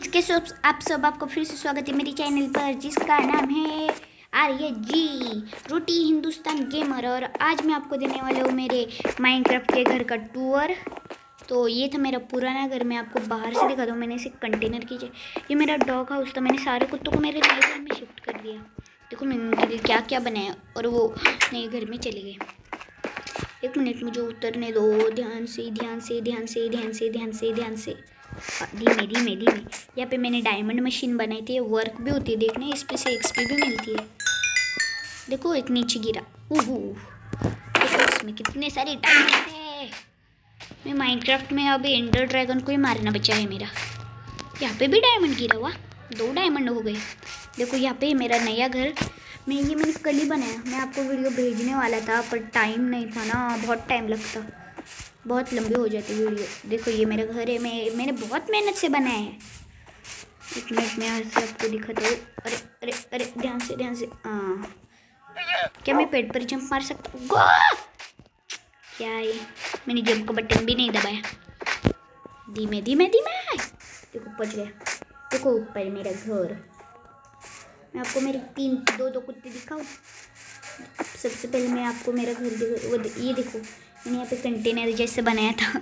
इसके सब आप सब आपको फिर से स्वागत है मेरे चैनल पर, जिसका नाम है आर्य जी, रोटी हिंदुस्तान गेमर। और आज मैं आपको देने वाला हूँ मेरे माइनक्राफ्ट के घर का टूर तो ये था मेरा पुराना घर, मैं आपको बाहर से दिखा दूँ, मैंने इसे कंटेनर की ये मेरा डॉग हाउस था, मैंने सारे कुत्तों को मेरे नए घर में शिफ्ट कर दिया। देखो मैंने उनके लिए क्या क्या बनाया, और वो नए घर में चले गए। एक मिनट, मुझे उतरने दो, ध्यान से ध्यान से ध्यान से ध्यान से ध्यान से ध्यान से। धीमे धीमे धीमे। यहाँ पे मैंने डायमंड मशीन बनाई थी वर्क भी होती है देखने, इस पे से एक्सपी भी मिलती है। देखो, एक नीचे गिरा। ओहो। देखो, इसमें कितने सारे डायमंड है। मैं माइनक्राफ्ट में अभी एंडर ड्रैगन को ही मारना बचा है मेरा। यहाँ पे भी डायमंड गिरा हुआ। दो डायमंड हो गए। देखो, यहाँ पे मेरा नया घर। मैं ये मैंने कल ही बनाया। मैं आपको वीडियो भेजने वाला था, पर टाइम नहीं था ना। बहुत टाइम लगता। बहुत लंबी हो जाती है वीडियो। देखो, ये मेरा घर है, मैं, मैंने बहुत मेहनत से बनाया है। एक मिनट, में यहाँ से आपको दिखाता हूँ। अरे अरे अरे, ध्यान से ध्यान से हाँ। क्या मैं पेड़ पर जंप मार सकता हूँ? क्या है मैंने जंप का बटन भी नहीं दबाया। धीमे धीमे धीमे देखो, पहुँच गया। देखो, ऊपर मेरा घर। मैं आपको मेरे तीन, दो दो कुत्ते दिखाऊँ। सबसे पहले मैं आपको मेरा घर दिखा ये देखो। मैंने यहाँ पे कंटेनर जैसे बनाया था।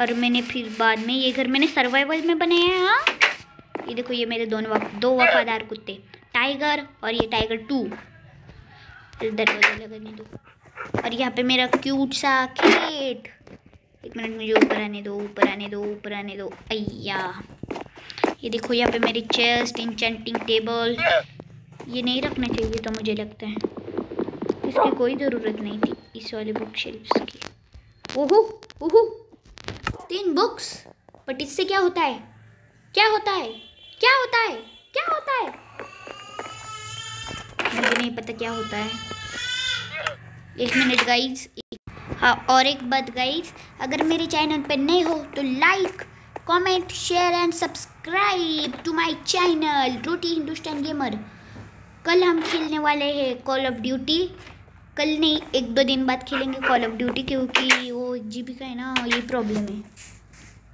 और मैंने फिर बाद में ये घर मैंने सर्वाइवल में बनाया है हाँ। ये देखो ये मेरे दोनों वफ, दो वफादार कुत्ते टाइगर और ये टाइगर टू दरवाज़ा लगाने दो। और यहाँ पे मेरा क्यूट सा खेत। एक मिनट मुझे ऊपर आने दो ऊपर आने दो ऊपर आने दो। अय्या। ये देखो यहाँ पे मेरी चेस्ट इंचेंटिंग टेबल ये नहीं रखना चाहिए तो मुझे लगता है। इसकी कोई ज़रूरत नहीं थी। इस वाले बुक शेल्फ्स की। ओहो ओहो। तीन बुक्स बट इससे क्या होता है? क्या होता है? क्या होता है? क्या होता है? मुझे नहीं पता क्या होता है। एक मिनट गाइज़ हाँ और एक बात गाइज़ अगर मेरे चैनल पर नए हो तो like comment share and subscribe to my channel roti Hindustan gamer कल हम खेलने वाले हैं कॉल ऑफ़ ड्यूटी कल नहीं एक दो दिन बाद खेलेंगे कॉल ऑफ़ ड्यूटी क्योंकि वो जीबी का है ना ये प्रॉब्लम है।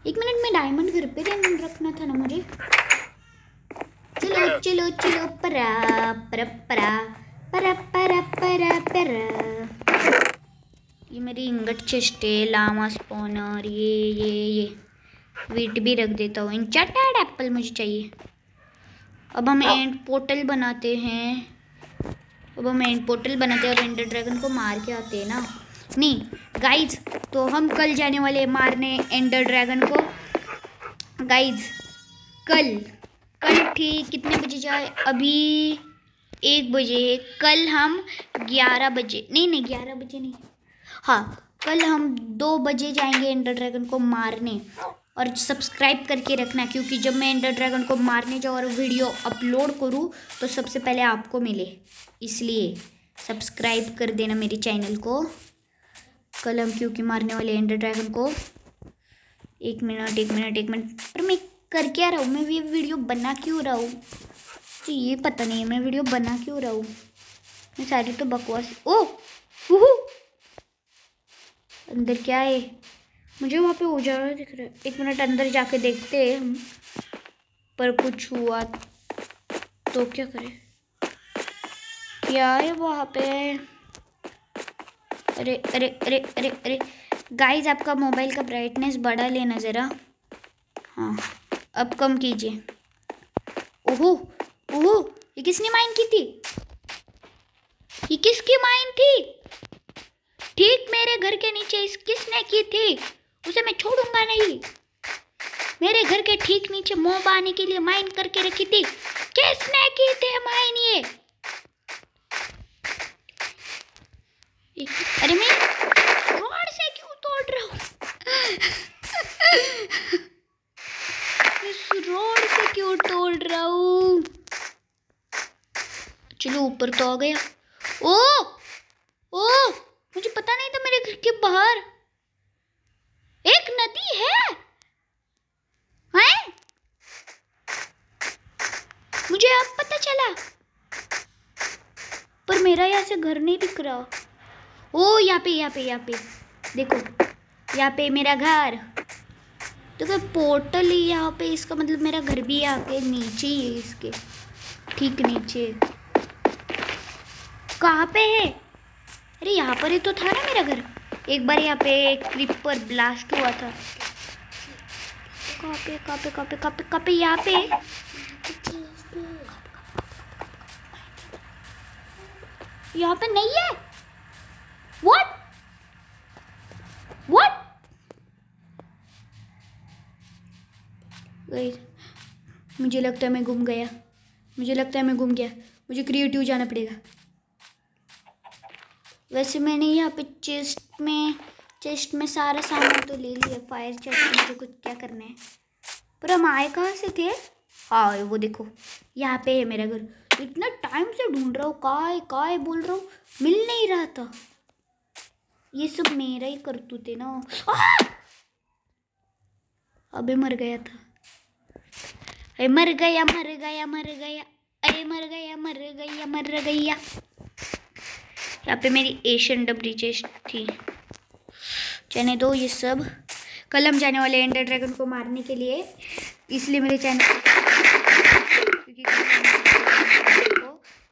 एक मिनट में डायमंड घर पे डायमंड रखना था ना मुझे। चलो चलो चलो परा परा परा परा परा परा परा। ये मेरी इंगट चेस्ट है लामा स्पॉनर ये ये ये। वीट भी रख देता हूँ। इन इंचार्टेड एप्पल मुझे चाहिए। अब हम एंड पोर्टल बनाते हैं। अब हम एंड पोर्टल बनाते हैं और एंडर ड्रैगन को मार के आते हैं ना। नहीं गाइज़ तो हम कल जाने वाले मारने एंडर ड्रैगन को। गाइज़ कल कल ठीक कितने बजे जाए? अभी एक बजे कल हम ग्यारह बजे, नहीं नहीं, ग्यारह बजे नहीं। हाँ कल हम दो बजे जाएँगे एंडर ड्रैगन को मारने। और सब्सक्राइब करके रखना, क्योंकि जब मैं एंडर ड्रैगन को मारने जाऊँ और वीडियो अपलोड करूँ तो सबसे पहले आपको मिले। इसलिए सब्सक्राइब कर देना मेरे चैनल को। कल हम क्योंकि मारने वाले एंडर ड्रैगन को। एक मिनट एक मिनट एक मिनट। पर मैं कर क्या रहा हूँ? मैं ये वीडियो बना क्यों रहा हूँ? तो ये पता नहीं है, मैं वीडियो बना क्यों रहा हूँ? मैं सारी तो बकवास ओ! अंदर क्या है? मुझे वहाँ पे उजाला दिख रहा है। एक मिनट अंदर जाके देखते हैं हम। पर कुछ हुआ तो क्या करें? क्या है वहाँ पे? अरे अरे अरे अरे अरे। गाइस आपका मोबाइल का ब्राइटनेस बढ़ा लेना ज़रा। हाँ अब कम कीजिए। ओहो ओहो, ये किसने माइन की थी? ये किसकी माइन थी? ठीक मेरे घर के नीचे इस किसने की थी? उसे मैं छोड़ूँगा नहीं। मेरे घर के ठीक नीचे मोब आने के लिए माइन करके रखी थी। किसने की थी माइन ये अरे मैं रोड से क्यों तोड़ रहा हूँ? इस रोड से क्यों तोड़ रहा हूँ? चलो, ऊपर तो आ गया। ओ! ओ! मुझे पता नहीं था मेरे घर के बाहर। एक नदी है। हैं? मुझे अब पता चला। पर मेरा यहाँ से घर नहीं दिख रहा। ओ, यहाँ पे यहाँ पे यहाँ पे। देखो, यहाँ पे मेरा घर। देखो पोर्टल ही यहाँ पे, इसका मतलब मेरा घर भी यहाँ पे नीचे ही है इसके। ठीक नीचे। कहाँ पे है? अरे, यहाँ पर ही तो था ना मेरा घर। एक बार यहाँ पे क्रिपर ब्लास्ट हुआ था। कहाँ पे कहाँ पे कहाँ पे कहाँ पे कहाँ पे यहाँ पे। यहाँ पे नहीं है। व्हाट व्हाट मुझे लगता है मैं घूम गया। मुझे लगता है मैं घूम गया। मुझे क्रिएटिव जाना पड़ेगा। वैसे मैंने यहाँ पे चेस्ट में चेस्ट में सारा सामान तो ले लिया फायर चेस्ट मुझे कुछ क्या करना है। पर हम आए कहाँ से थे? हाँ वो देखो, यहाँ पे है मेरा घर। इतना टाइम से ढूंढ रहा हूँ, काय काय बोल रहा हूँ, मिल नहीं रहा था। ये सब मेरा ही करतूत थे ना। अबे मर गया था। अरे मर गया मर गया मर गया, अरे मर गया मर गया मर गया। यहाँ पे मेरी एशियन डबरी चेस्ट थी। चने दो, ये सब। कल हम जाने वाले एंडर ड्रैगन को मारने के लिए। इसलिए मेरे चैनल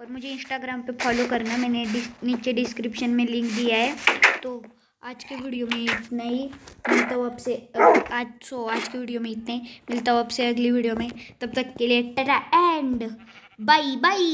और मुझे इंस्टाग्राम पे फॉलो करना। मैंने नीचे डिस्क्रिप्शन में लिंक दिया है। तो आज के वीडियो में इतना ही। मिलता हूँ आपसे आज सो आज के वीडियो में इतने। मिलता हूँ आपसे अगली वीडियो में। तब तक के लिए टाटा एंड बाय बाय।